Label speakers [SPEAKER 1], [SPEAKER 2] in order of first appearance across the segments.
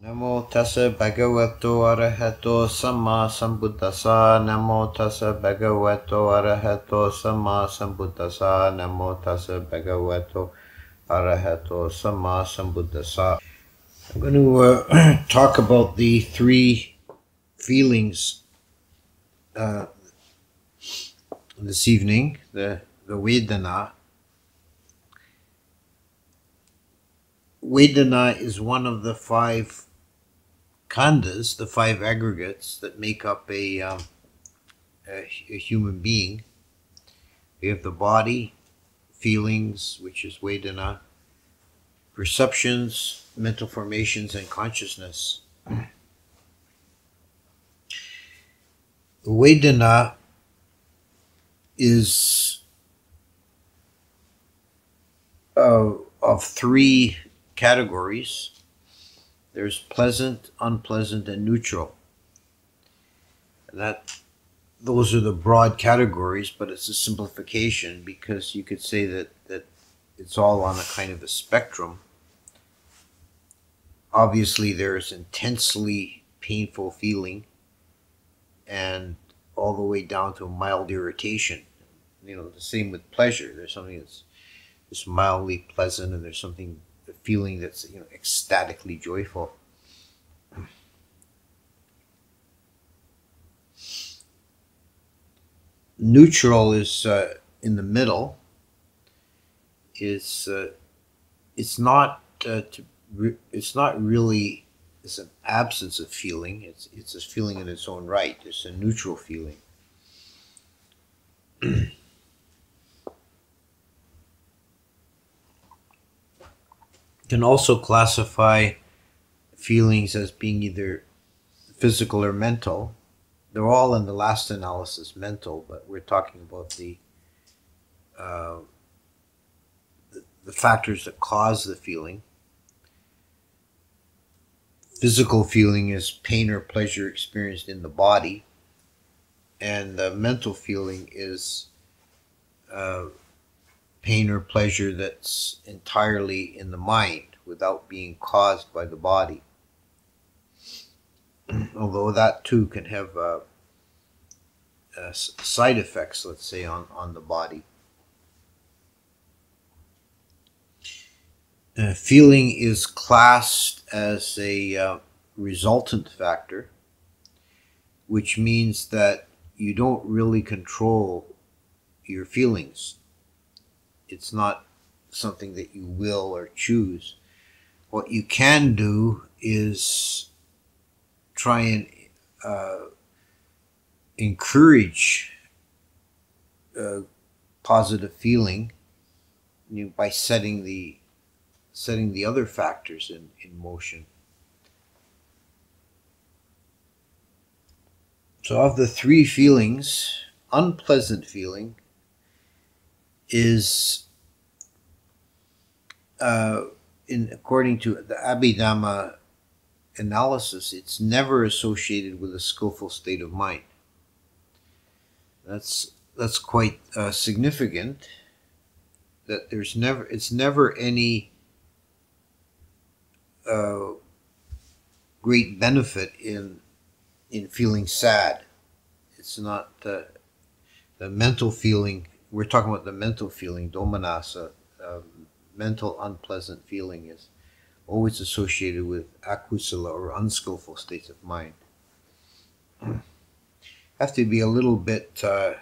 [SPEAKER 1] Namo tassa bhagavato arahato samma sambuddhassa. Namo tassa bhagavato arahato samma sambuddhassa. Namo tassa bhagavato arahato samma sambuddhassa. I'm going to uh, talk about the three feelings uh, this evening. The the Vedana. Vedana is one of the five khandhas, the five aggregates that make up a, um, a, a human being. We have the body, feelings, which is Vedana, perceptions, mental formations, and consciousness. Vedana is uh, of three categories there's pleasant, unpleasant, and neutral. That those are the broad categories, but it's a simplification because you could say that, that it's all on a kind of a spectrum. Obviously, there's intensely painful feeling and all the way down to a mild irritation. You know, the same with pleasure. There's something that's just mildly pleasant and there's something feeling that's you know ecstatically joyful. Neutral is uh, in the middle. Is uh, it's not uh, it's not really it's an absence of feeling. It's it's a feeling in its own right. It's a neutral feeling. can also classify feelings as being either physical or mental. They're all in the last analysis mental, but we're talking about the uh, the, factors that cause the feeling. Physical feeling is pain or pleasure experienced in the body, and the mental feeling is uh, pain or pleasure that's entirely in the mind without being caused by the body. Although that too can have uh, uh, side effects, let's say, on, on the body. Uh, feeling is classed as a uh, resultant factor, which means that you don't really control your feelings. It's not something that you will or choose. What you can do is try and uh, encourage uh, positive feeling you know, by setting the setting the other factors in, in motion. So, of the three feelings, unpleasant feeling is, uh, in according to the Abhidhamma analysis, it's never associated with a skillful state of mind. That's that's quite uh, significant. That there's never it's never any uh, great benefit in in feeling sad. It's not uh, the mental feeling. We're talking about the mental feeling, domanassa, uh, mental unpleasant feeling is always associated with akusala or unskillful states of mind. Have to be a little bit uh,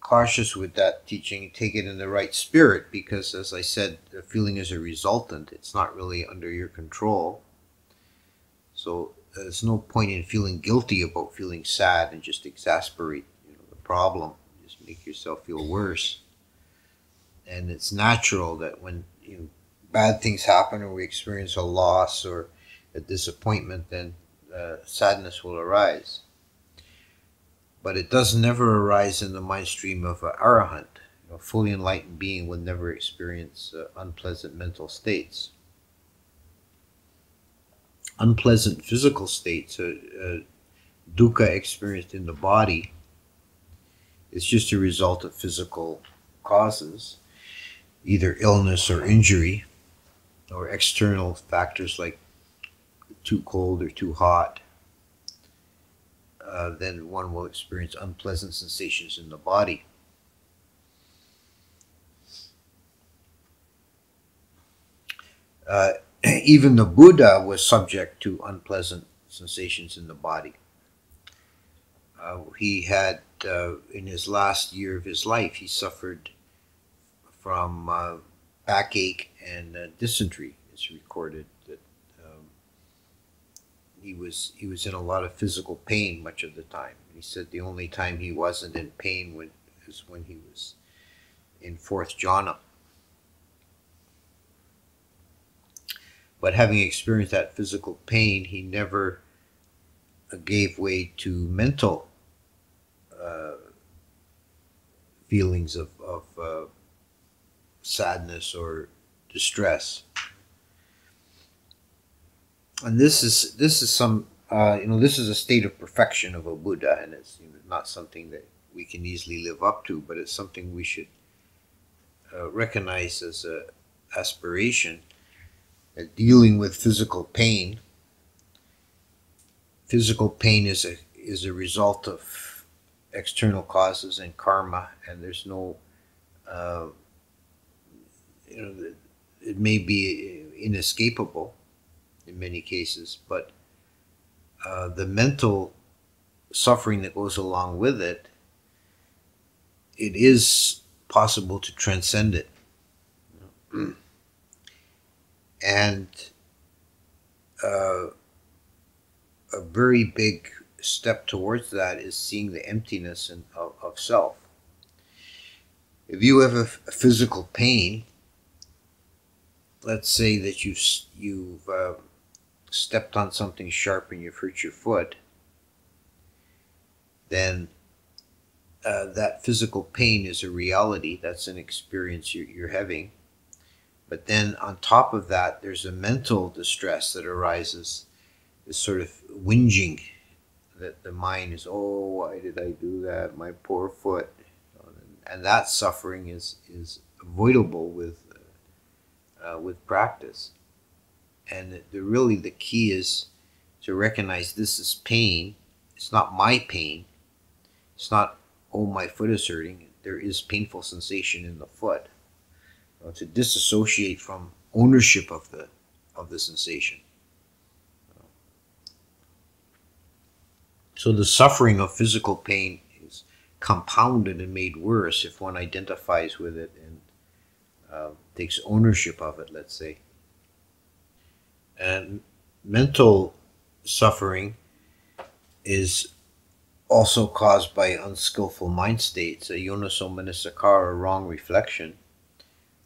[SPEAKER 1] cautious with that teaching, take it in the right spirit, because as I said, the feeling is a resultant. It's not really under your control. So there's no point in feeling guilty about feeling sad and just exasperate you know, the problem. Make yourself feel worse. And it's natural that when you know, bad things happen or we experience a loss or a disappointment, then uh, sadness will arise. But it does never arise in the mind stream of an arahant. A fully enlightened being would never experience uh, unpleasant mental states. Unpleasant physical states, uh, uh, dukkha experienced in the body, is just a result of physical causes, either illness or injury or external factors like too cold or too hot, uh, then one will experience unpleasant sensations in the body. Uh, even the Buddha was subject to unpleasant sensations in the body. Uh, he had, uh, in his last year of his life, he suffered from uh, backache and uh, dysentery. It's recorded that um, he was he was in a lot of physical pain much of the time. He said the only time he wasn't in pain was when he was in fourth jhana. But having experienced that physical pain, he never uh, gave way to mental feelings of, of uh, sadness or distress. And this is this is some uh, you know this is a state of perfection of a Buddha, and it's not something that we can easily live up to, but it's something we should uh, recognize as a aspiration. That dealing with physical pain. Physical pain is a is a result of external causes and karma, and there's no, uh, you know, it may be inescapable in many cases, but uh, the mental suffering that goes along with it, it is possible to transcend it. and uh, a very big step towards that is seeing the emptiness in, of, of self. If you have a, physical pain, let's say that you've, you've uh, stepped on something sharp and you've hurt your foot, then uh, that physical pain is a reality. That's an experience you're, you're having. But then on top of that, there's a mental distress that arises, this sort of whinging that the mind is, oh, why did I do that? My poor foot, and that suffering is is avoidable with uh, with practice. And the, really the key is to recognize this is pain. It's not my pain. It's not oh my foot is hurting. There is painful sensation in the foot. Uh, to disassociate from ownership of the of the sensation. So the suffering of physical pain is compounded and made worse if one identifies with it and uh, takes ownership of it, let's say. And mental suffering is also caused by unskillful mind states, ayoniso manasikara, wrong reflection,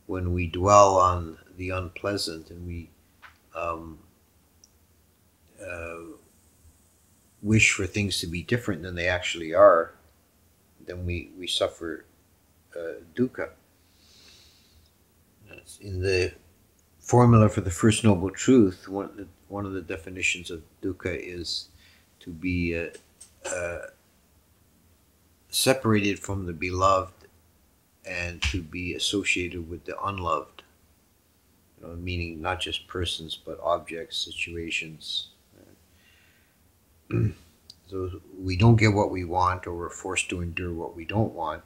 [SPEAKER 1] when we dwell on the unpleasant and we um, uh, wish for things to be different than they actually are, then we, we suffer uh, dukkha. In the formula for the First Noble Truth, one of the, one of the definitions of dukkha is to be uh, uh, separated from the beloved and to be associated with the unloved. You know, meaning not just persons, but objects, situations, so we don't get what we want or we're forced to endure what we don't want,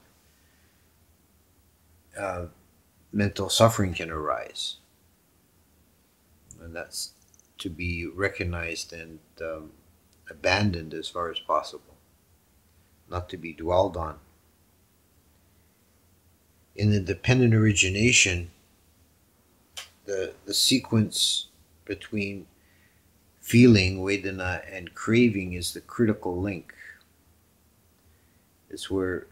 [SPEAKER 1] uh, mental suffering can arise. And that's to be recognized and um, abandoned as far as possible, not to be dwelled on. In the dependent origination, the, the sequence between feeling, Vedana, and craving is the critical link. It's where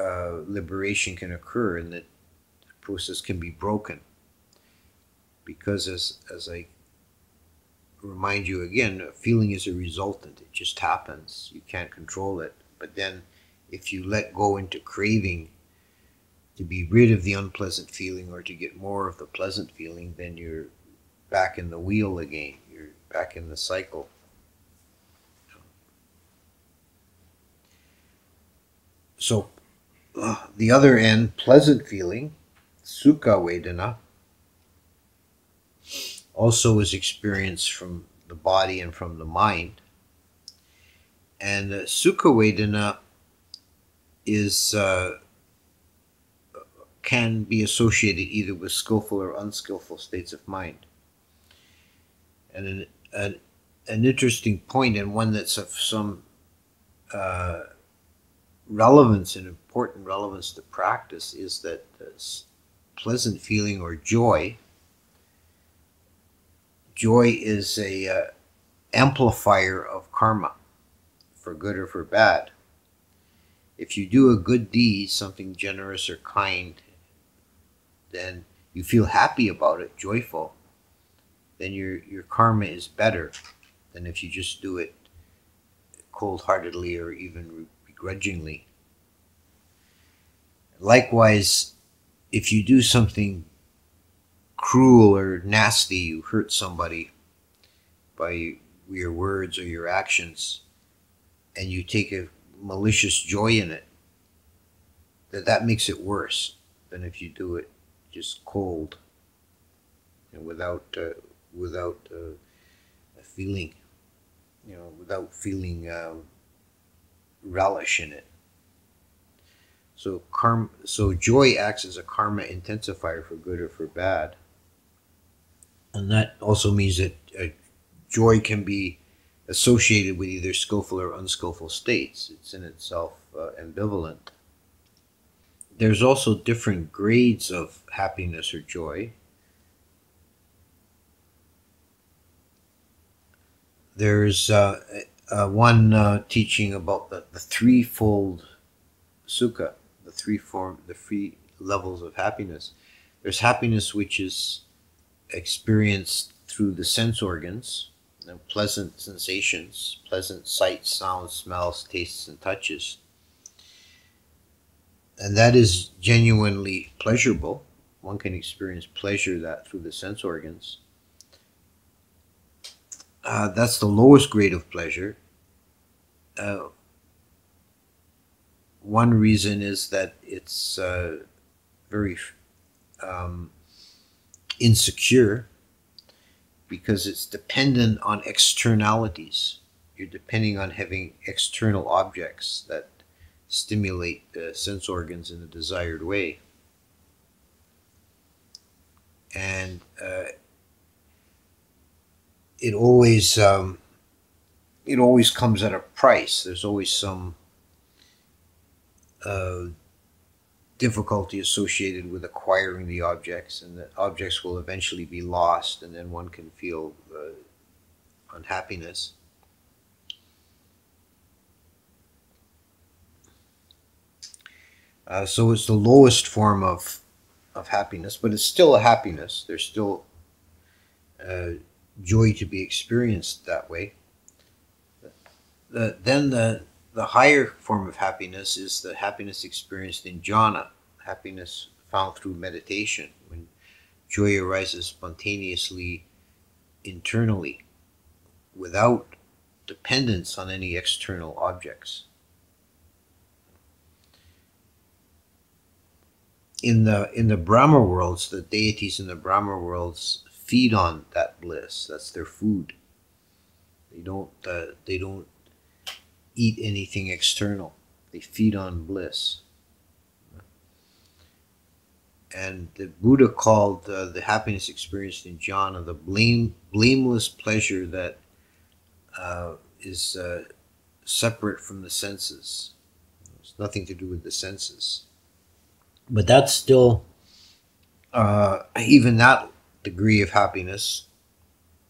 [SPEAKER 1] uh, liberation can occur and that the process can be broken. Because as, as I remind you again, feeling is a resultant. It just happens. You can't control it. But then if you let go into craving to be rid of the unpleasant feeling or to get more of the pleasant feeling, then you're back in the wheel again back in the cycle. So, uh, the other end, pleasant feeling, sukha vedana, also is experienced from the body and from the mind. And uh, Sukha Vedana is uh, can be associated either with skillful or unskillful states of mind. And an, an, interesting point, and one that's of some uh, relevance and important relevance to practice, is that this pleasant feeling or joy. Joy is a uh, amplifier of karma, for good or for bad. If you do a good deed, something generous or kind, then you feel happy about it, joyful, then your, your karma is better than if you just do it cold heartedly or even begrudgingly. Likewise, if you do something cruel or nasty, you hurt somebody by your words or your actions, and you take a malicious joy in it, that that makes it worse than if you do it just cold and without uh, without uh, a feeling, you know, without feeling uh, relish in it. So karma, so joy acts as a karma intensifier for good or for bad, and that also means that uh, joy can be associated with either skillful or unskillful states. It's in itself uh, ambivalent there's also different grades of happiness or joy. There's uh, uh, one uh, teaching about the, the threefold sukha, the three form, the three levels of happiness. There's happiness which is experienced through the sense organs, you know, pleasant sensations, pleasant sights, sounds, smells, tastes, and touches and that is genuinely pleasurable. One can experience pleasure that through the sense organs. Uh, that's the lowest grade of pleasure. Uh, one reason is that it's uh, very um, insecure because it's dependent on externalities. You're depending on having external objects that stimulate the sense organs in the desired way. And uh, it always um, it always comes at a price. There's always some uh, difficulty associated with acquiring the objects, and the objects will eventually be lost, and then one can feel uh, unhappiness. Uh, so it's the lowest form of of happiness, but it's still a happiness. There's still uh, joy to be experienced that way. The, then the the higher form of happiness is the happiness experienced in jhana, happiness found through meditation, when joy arises spontaneously internally without dependence on any external objects. in the in the Brahma worlds, the deities in the Brahma worlds feed on that bliss. That's their food. They don't uh, they don't eat anything external. They feed on bliss. And the Buddha called uh, the happiness experienced in jhana the blame, blameless pleasure that uh, is uh, separate from the senses. It's nothing to do with the senses but that's still uh, even that degree of happiness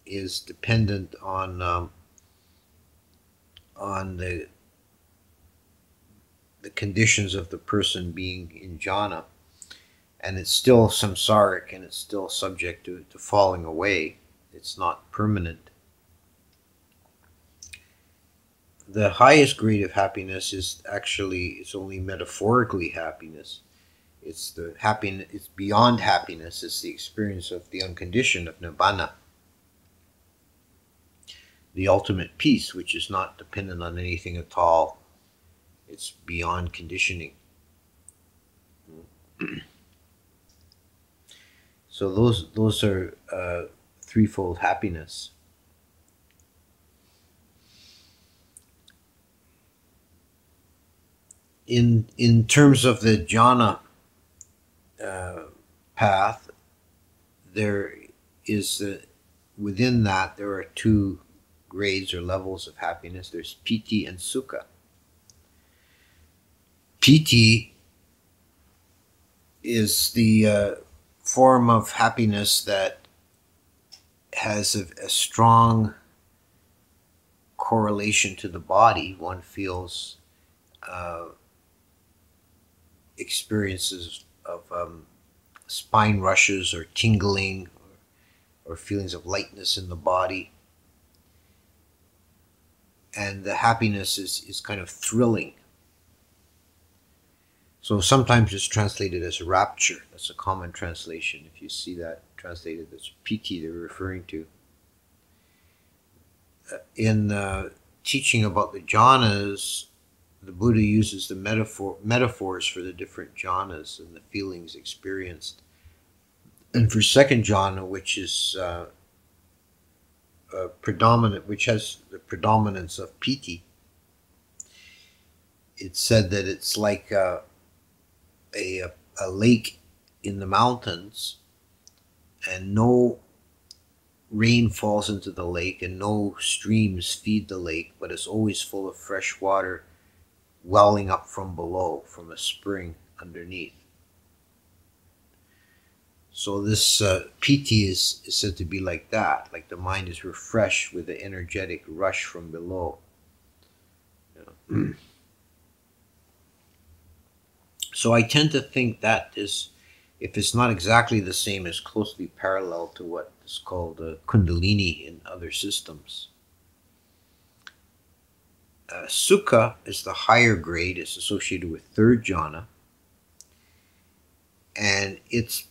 [SPEAKER 1] is dependent on um, on the the conditions of the person being in jhana. And it's still samsaric and it's still subject to, to falling away. It's not permanent. The highest grade of happiness is actually it's only metaphorically happiness it's the happiness. It's beyond happiness. It's the experience of the unconditioned of nirvana, the ultimate peace, which is not dependent on anything at all. It's beyond conditioning. so those those are uh, threefold happiness. in in terms of the jhana uh, path, there is uh, within that there are two grades or levels of happiness. There's piti and sukha. Piti is the uh, form of happiness that has a, a strong correlation to the body. One feels uh, experiences of um, spine rushes or tingling or, or feelings of lightness in the body. And the happiness is, is kind of thrilling. So sometimes it's translated as rapture. That's a common translation. If you see that translated as piti, they're referring to. Uh, in uh, teaching about the jhanas, the Buddha uses the metaphor metaphors for the different jhanas and the feelings experienced. And for second jhana, which is uh, uh, predominant, which has the predominance of piti, it's said that it's like uh, a, a lake in the mountains and no rain falls into the lake and no streams feed the lake, but it's always full of fresh water welling up from below, from a spring underneath. So this uh, piti is, is said to be like that, like the mind is refreshed with the energetic rush from below. so I tend to think that is, if it's not exactly the same, is closely parallel to what is called uh, kundalini in other systems. Uh, sukha is the higher grade, it's associated with third jhana, and it's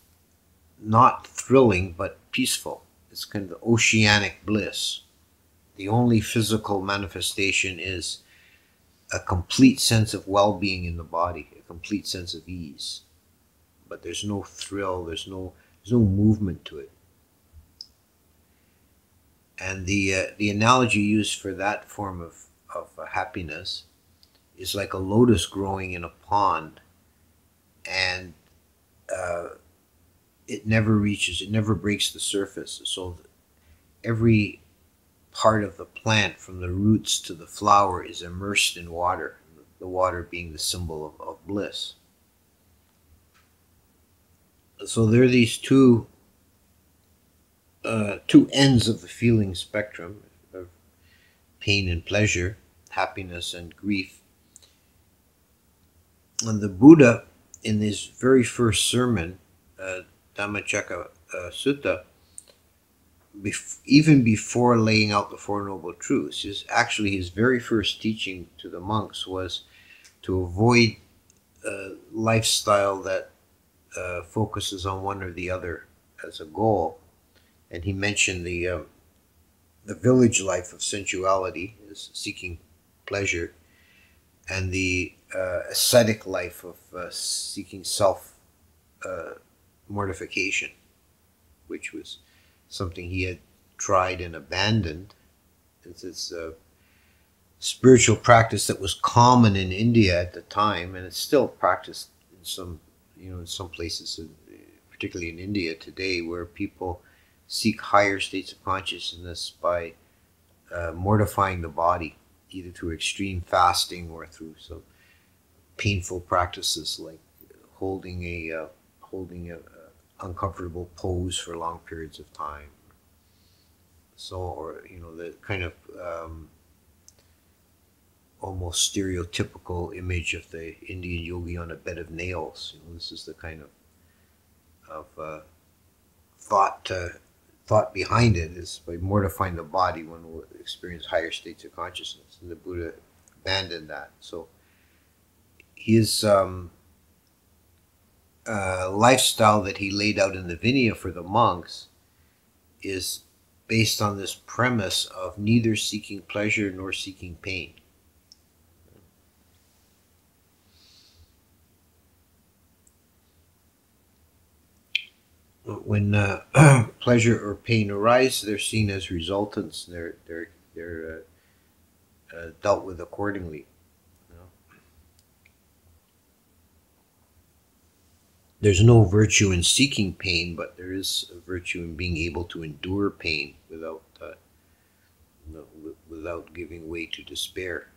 [SPEAKER 1] not thrilling but peaceful. It's kind of oceanic bliss. The only physical manifestation is a complete sense of well being in the body, a complete sense of ease. But there's no thrill, there's no, there's no movement to it. And the, uh, the analogy used for that form of of uh, happiness is like a lotus growing in a pond and uh, it never reaches it never breaks the surface. So every part of the plant from the roots to the flower is immersed in water the water being the symbol of, of bliss. So there are these two uh, two ends of the feeling spectrum pain and pleasure happiness and grief. And the Buddha, in his very first sermon, uh, Dhammacakka uh, Sutta, bef- even before laying out the Four Noble Truths, his, actually his very first teaching to the monks was to avoid a lifestyle that uh, focuses on one or the other as a goal. And he mentioned the um, the village life of sensuality is seeking pleasure, and the uh, ascetic life of uh, seeking self uh, mortification, which was something he had tried and abandoned. It's this spiritual practice that was common in India at the time, and it's still practiced in some, you know, in some places, particularly in India today, where people seek higher states of consciousness by uh, mortifying the body either through extreme fasting or through some painful practices like holding a uh, holding a, a, uncomfortable pose for long periods of time. So, or you know, the kind of um, almost stereotypical image of the Indian yogi on a bed of nails. You know, this is the kind of of uh, thought uh, thought behind it is by mortifying the body, one will experience higher states of consciousness. And the Buddha abandoned that. So his um, uh, lifestyle that he laid out in the Vinaya for the monks is based on this premise of neither seeking pleasure nor seeking pain. When uh, pleasure or pain arise, they're seen as resultants. They're they're they're uh, uh, dealt with accordingly. You there's no virtue in seeking pain, but there is a virtue in being able to endure pain without uh, no, without giving way to despair.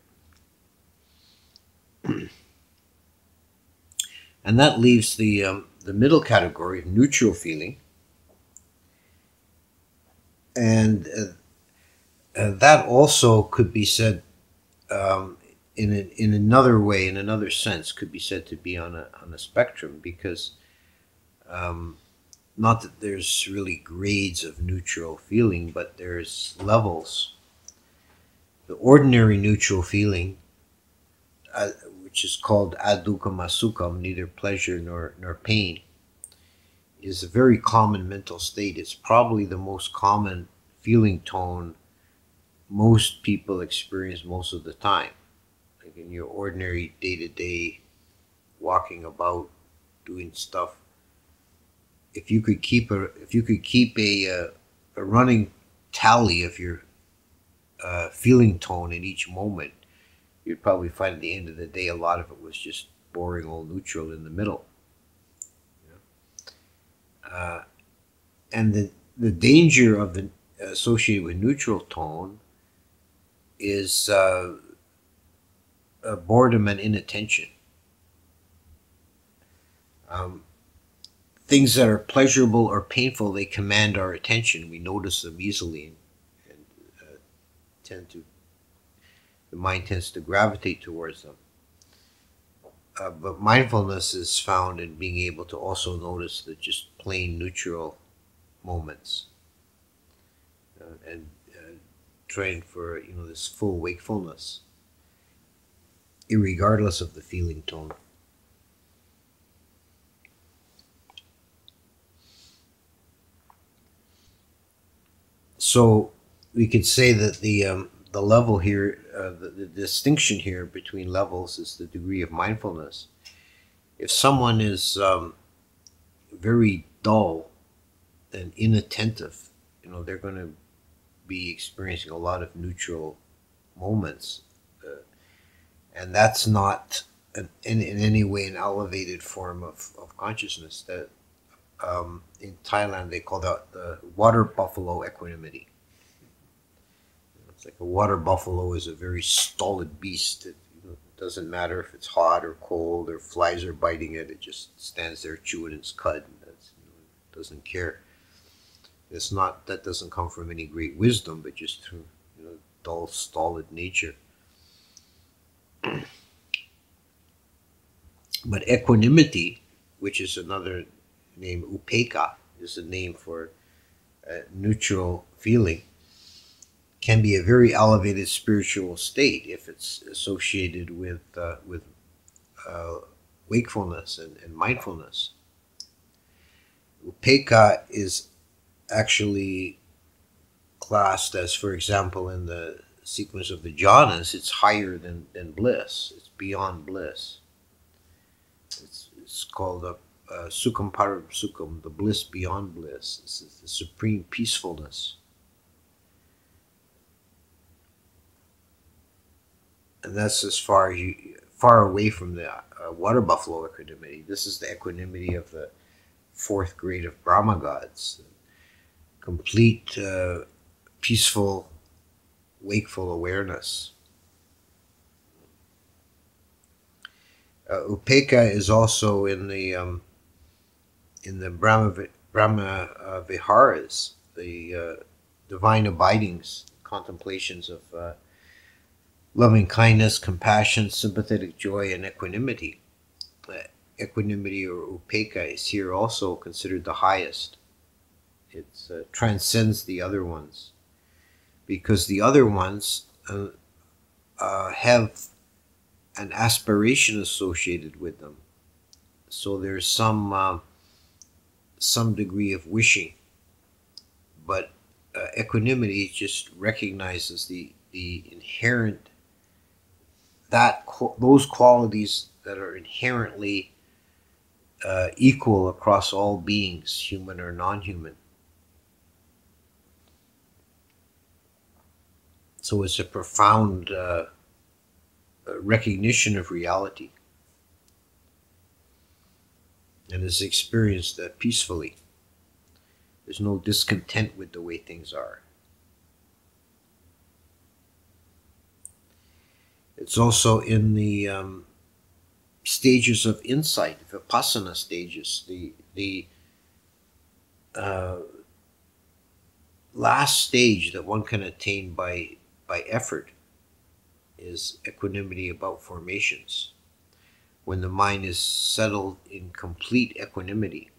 [SPEAKER 1] and that leaves the um, the middle category of neutral feeling, and uh, uh, that also could be said um, in a, in another way, in another sense, could be said to be on a on a spectrum because um, not that there's really grades of neutral feeling, but there's levels. The ordinary neutral feeling, uh, which is called adukkham asukham, neither pleasure nor nor pain, is a very common mental state. It's probably the most common feeling tone most people experience most of the time like in your ordinary day to day walking about doing stuff if you could keep a if you could keep a uh, a running tally of your uh, feeling tone in each moment you'd probably find at the end of the day a lot of it was just boring old neutral in the middle uh, and the the danger of the associated with neutral tone is uh, uh, boredom and inattention. Um, things that are pleasurable or painful, they command our attention. We notice them easily and, and uh, tend to, the mind tends to gravitate towards them. Uh, but mindfulness is found in being able to also notice the just plain neutral moments uh, and uh, train for you know this full wakefulness regardless of the feeling tone. So we could say that the um, the level here, uh, the, the distinction here between levels is the degree of mindfulness. If someone is um, very dull and inattentive, you know, they're going to be experiencing a lot of neutral moments and that's not an, in, in any way an elevated form of, of consciousness that um, in Thailand they call that the water buffalo equanimity. It's like a water buffalo is a very stolid beast. It, you know, doesn't matter if it's hot or cold or flies are biting it. It just stands there chewing its cud. And that's, you know, it doesn't care. It's not that doesn't come from any great wisdom, but just through you know dull, stolid nature. But equanimity, which is another name, upekkha, is a name for a neutral feeling, can be a very elevated spiritual state if it's associated with uh, with uh, wakefulness and, and mindfulness. Upekkha is actually classed as, for example, in the sequence of the jhanas, it's higher than, than bliss. It's beyond bliss. It's, it's called a sukham param sukham, the bliss beyond bliss. It's the supreme peacefulness. And that's as far you, far away from the uh, water buffalo equanimity. This is the equanimity of the fourth grade of Brahma gods. Complete, uh, peaceful wakeful awareness. Uh, Upekkha is also in the um, in the Brahma Brahma uh, Viharas, the uh, divine abidings, contemplations of uh, loving kindness, compassion, sympathetic joy, and equanimity. equanimity or Upekkha is here also considered the highest. It uh, transcends the other ones because the other ones uh, uh, have an aspiration associated with them. So there's some uh, some degree of wishing, but uh, equanimity just recognizes the the inherent that those qualities that are inherently uh, equal across all beings, human or non-human. So it's a profound uh, recognition of reality. and is experienced uh, peacefully. There's no discontent with the way things are. It's also in the um, stages of insight, vipassana stages, the the uh, last stage that one can attain by by effort is equanimity about formations. When the mind is settled in complete equanimity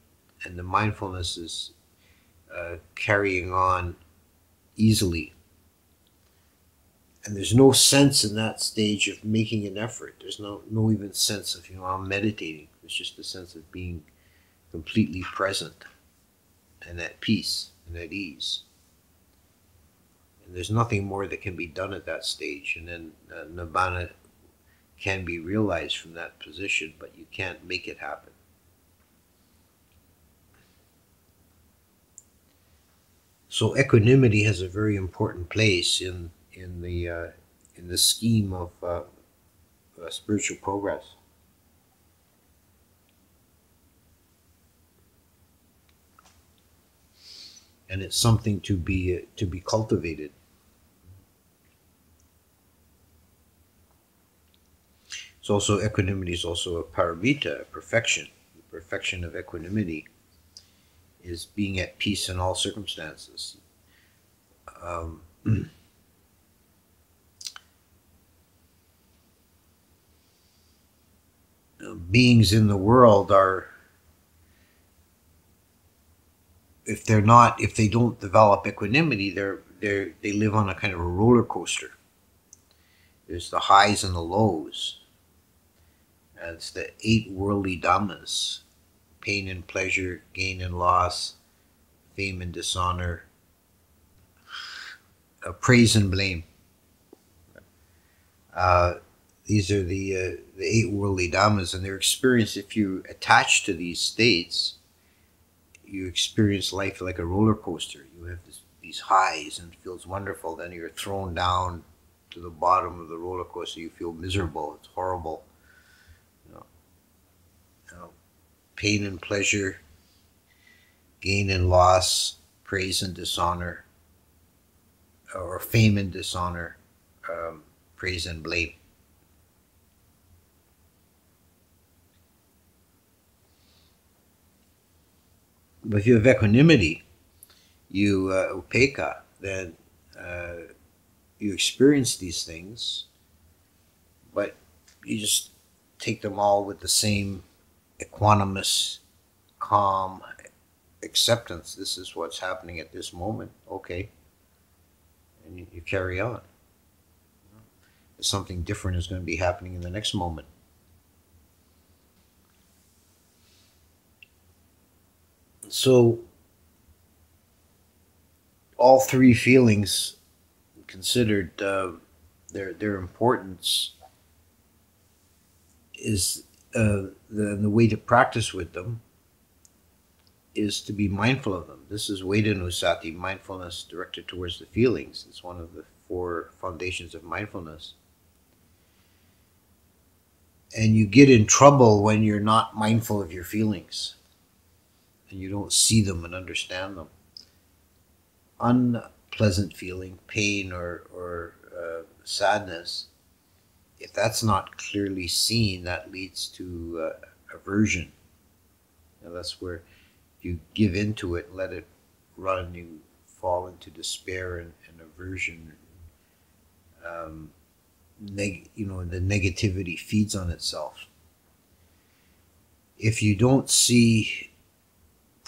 [SPEAKER 1] and the mindfulness is uh, carrying on easily. And there's no sense in that stage of making an effort. There's no, no even sense of, you know, I'm meditating. It's just a sense of being completely present and at peace and at ease. And there's nothing more that can be done at that stage. And then uh, Nibbana can be realized from that position, but you can't make it happen. So equanimity has a very important place in in the uh, in the scheme of uh, uh, spiritual progress. And it's something to be uh, to be cultivated. It's also equanimity is also a paramita, a perfection, the perfection of equanimity is being at peace in all circumstances. Um, beings in the world are if they're not if they don't develop equanimity they're they they live on a kind of a roller coaster there's the highs and the lows and it's the eight worldly dhammas pain and pleasure, gain and loss, fame and dishonor, uh, praise and blame. Uh, these are the uh, the eight worldly dhammas, and they're experienced. If you attach to these states, you experience life like a roller coaster. You have this, these highs and it feels wonderful. Then you're thrown down to the bottom of the roller coaster. You feel miserable. It's horrible. You know, pain and pleasure, gain and loss, praise and dishonor, or fame and dishonor, um, praise and blame. But if you have equanimity, you uh, upekkha, then uh, you experience these things, but you just take them all with the same equanimous, calm acceptance. This is what's happening at this moment. Okay. And you, you carry on. Something different is going to be happening in the next moment. So, all three feelings considered, uh, their their importance is uh, the, the way to practice with them is to be mindful of them. This is Vedanusati, mindfulness directed towards the feelings. It's one of the four foundations of mindfulness. And you get in trouble when you're not mindful of your feelings and you don't see them and understand them. Unpleasant feeling, pain or, or uh, sadness if that's not clearly seen, that leads to uh, aversion. And that's where you give into it, let it run, you fall into despair and, and aversion. Um, neg- you know, the negativity feeds on itself. If you don't see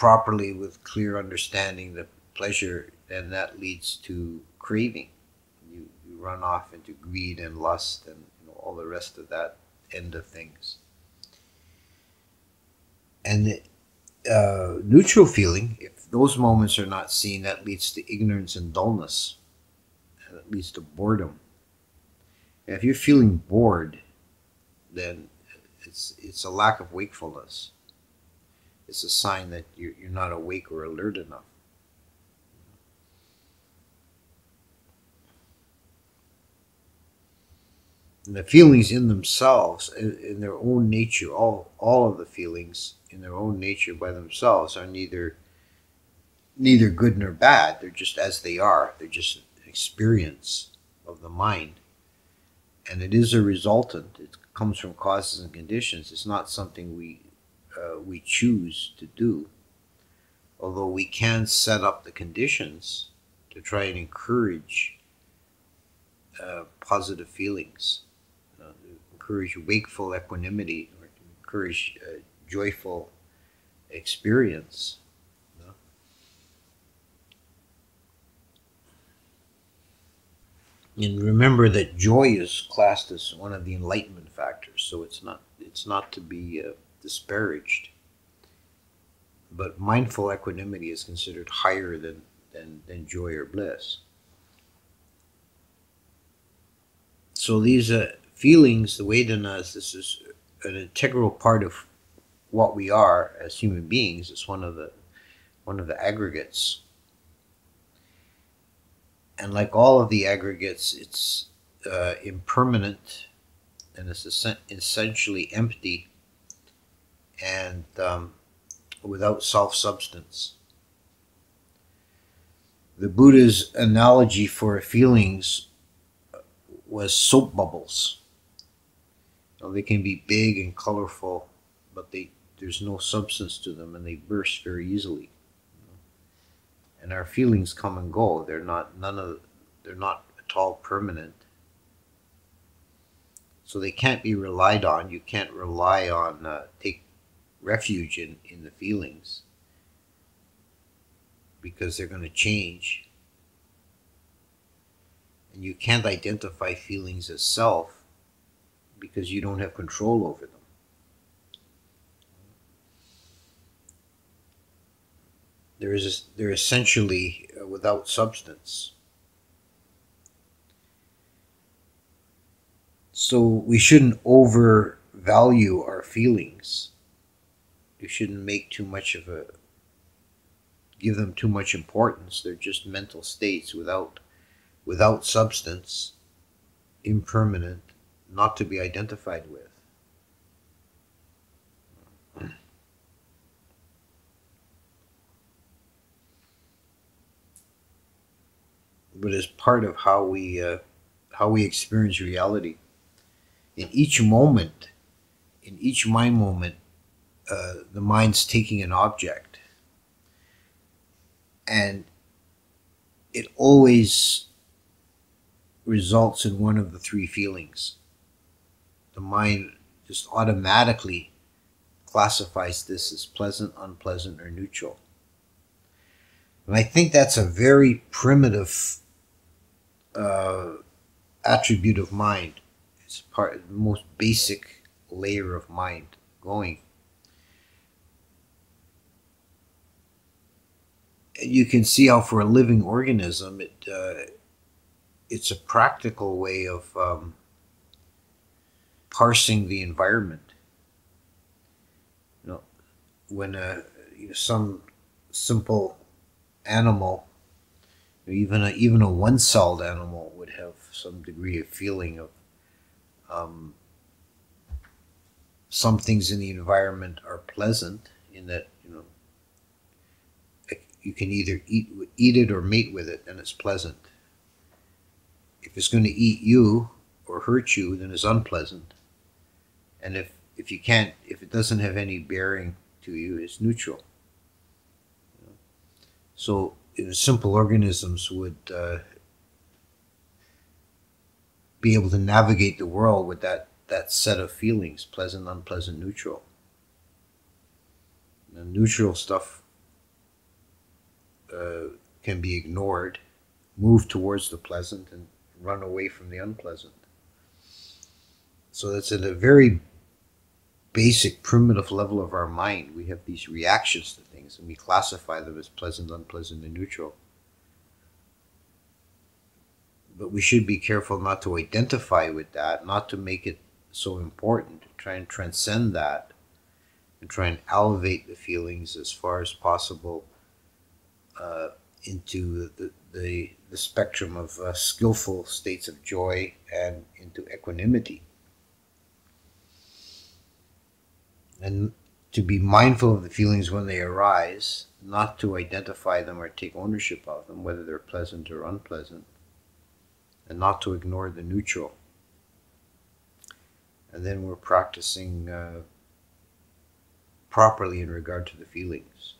[SPEAKER 1] properly with clear understanding the pleasure, then that leads to craving. You, you run off into greed and lust and all the rest of that end of things. And uh, neutral feeling, if those moments are not seen, that leads to ignorance and dullness. And it leads to boredom. And if you're feeling bored, then it's it's a lack of wakefulness. It's a sign that you're, not awake or alert enough. And the feelings in themselves, in, in their own nature, all all of the feelings in their own nature by themselves are neither neither good nor bad. They're just as they are. They're just an experience of the mind. And it is a resultant. It comes from causes and conditions. It's not something we uh, we choose to do. Although we can set up the conditions to try and encourage uh, positive feelings, uh, encourage wakeful equanimity, or encourage uh, joyful experience. And remember that joy is classed as one of the enlightenment factors, so it's not it's not to be uh, disparaged. But mindful equanimity is considered higher than, than, than joy or bliss. So these uh, feelings, the Vedanas, this is an integral part of what we are as human beings. It's one of the one of the aggregates and like all of the aggregates, it's uh, impermanent and it's essentially empty and um, without self substance. The Buddha's analogy for feelings was soap bubbles. Know, they can be big and colorful, but they there's no substance to them and they burst very easily and our feelings come and go. They're not none of they're not at all permanent. So they can't be relied on. You can't rely on uh, take refuge in in the feelings because they're going to change. And you can't identify feelings as self because you don't have control over them. there is they're essentially uh, without substance. So we shouldn't overvalue our feelings. We shouldn't make too much of a give them too much importance. They're just mental states without without substance, impermanent, not to be identified with. but as part of how we uh, how we experience reality. In each moment, in each mind moment, uh, the mind's taking an object, and it always results in one of the three feelings. The mind just automatically classifies this as pleasant, unpleasant, or neutral. And I think that's a very primitive uh, attribute of mind. It's part the most basic layer of mind going. You can see how for a living organism, it uh, it's a practical way of um, parsing the environment. You know, when a, uh, you know, some simple animal even a, even a one-celled animal would have some degree of feeling of um, some things in the environment are pleasant in that you can either eat eat it or mate with it and it's pleasant. If it's going to eat you or hurt you then it's unpleasant. And if if you can't if it doesn't have any bearing to you it's neutral. So simple organisms would uh, be able to navigate the world with that, that set of feelings pleasant, unpleasant, neutral. The neutral stuff uh, can be ignored, move towards the pleasant, and run away from the unpleasant. So that's at a very basic, primitive level of our mind. We have these reactions to things and we classify them as pleasant, unpleasant, and neutral. But we should be careful not to identify with that, not to make it so important, try and transcend that and try and elevate the feelings as far as possible uh, into the, the, the spectrum of uh, skillful states of joy and into equanimity. And to be mindful of the feelings when they arise, not to identify them or take ownership of them, whether they're pleasant or unpleasant, and not to ignore the neutral. And then we're practicing uh, properly in regard to the feelings.